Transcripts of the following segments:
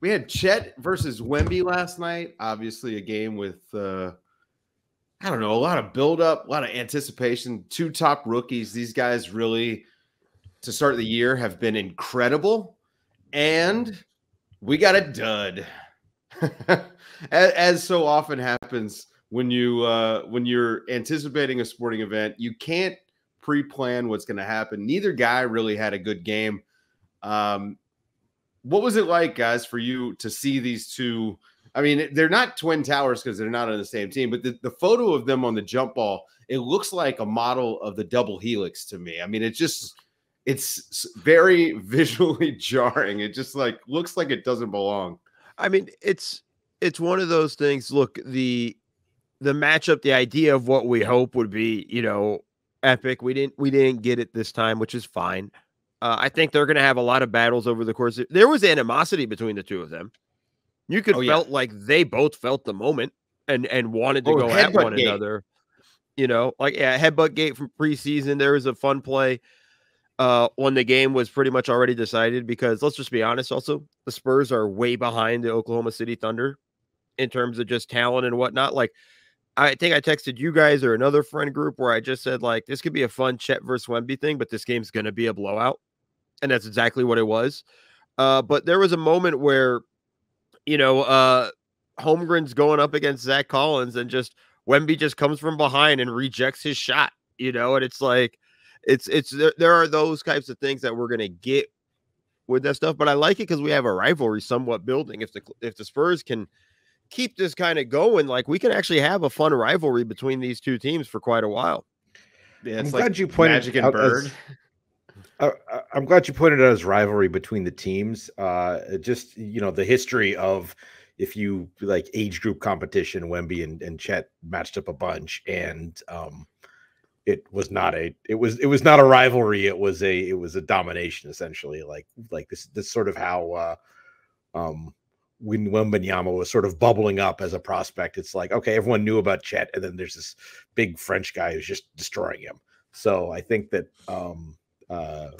we had Chet versus Wemby last night. Obviously, a game with uh, I don't know, a lot of buildup, a lot of anticipation. Two top rookies. These guys really, to start the year, have been incredible. And we got a dud. as, as, so often happens when you uh, when you're anticipating a sporting event, you can't pre-plan what's going to happen. Neither guy really had a good game. Um, what was it like, guys, for you to see these two? I mean, they're not twin towers because they're not on the same team, but the, the photo of them on the jump ball, it looks like a model of the double helix to me. I mean, it just it's very visually jarring. It just like looks like it doesn't belong. I mean, it's it's one of those things. Look, the the matchup, the idea of what we hope would be, you know, epic. We didn't we didn't get it this time, which is fine. Uh, I think they're going to have a lot of battles over the course. Of, there was animosity between the two of them. You could oh, felt yeah. like they both felt the moment and and wanted to oh, go at one gate. another. You know, like yeah, headbutt gate from preseason. There was a fun play uh, when the game was pretty much already decided because let's just be honest. Also, the Spurs are way behind the Oklahoma City Thunder in terms of just talent and whatnot. Like I think I texted you guys or another friend group where I just said like this could be a fun Chet versus Wemby thing, but this game's going to be a blowout, and that's exactly what it was. Uh, but there was a moment where, you know, uh, Holmgren's going up against Zach Collins, and just Wemby just comes from behind and rejects his shot, you know, and it's like, it's it's there, there are those types of things that we're gonna get with that stuff. But I like it because we have a rivalry somewhat building. If the if the Spurs can keep this kind of going, like we can actually have a fun rivalry between these two teams for quite a while. Yeah, it's I'm like glad you pointed Magic and Bird. As, uh, I'm glad you pointed out his rivalry between the teams. Uh, just you know the history of if you like age group competition, Wemby and, and Chet matched up a bunch, and um, it was not a it was it was not a rivalry. It was a it was a domination essentially. Like like this this sort of how uh, um, when Wembanyama was sort of bubbling up as a prospect, it's like, okay, everyone knew about Chet, and then there's this big French guy who's just destroying him. So I think that, um, uh,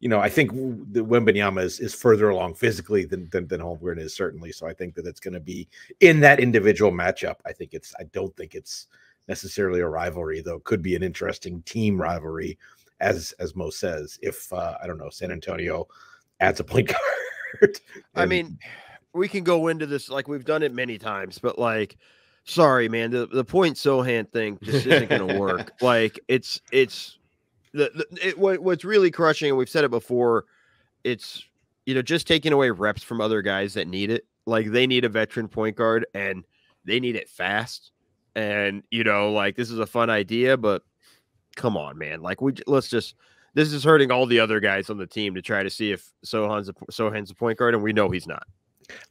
you know, I think the Wembanyama is, is further along physically than, than, than Holmgren is certainly. So I think that it's going to be in that individual matchup. I think it's, I don't think it's necessarily a rivalry, though. It could be an interesting team rivalry, as as Mo says. If uh, I don't know, San Antonio adds a point guard. I mean we can go into this like we've done it many times, but like, sorry, man, the, the point Sochan thing just isn't going to work. like, it's it's the, the it, what, what's really crushing, and we've said it before. It's you know just taking away reps from other guys that need it. Like they need a veteran point guard, and they need it fast. And you know, like this is a fun idea, but come on, man. Like we let's just this is hurting all the other guys on the team to try to see if Sohan's a, Sochan's a point guard, and we know he's not.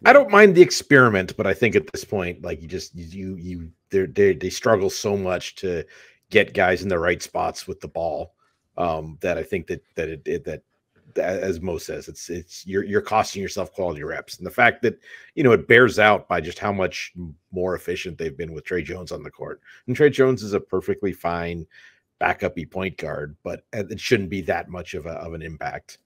I don't mind the experiment, but I think at this point, like you just you you they they struggle so much to get guys in the right spots with the ball um, that I think that that it, it that as Mo says, it's it's you're you're costing yourself quality reps, and the fact that you know it bears out by just how much more efficient they've been with Tre Jones on the court. And Tre Jones is a perfectly fine backupy point guard, but uh, it shouldn't be that much of a of an impact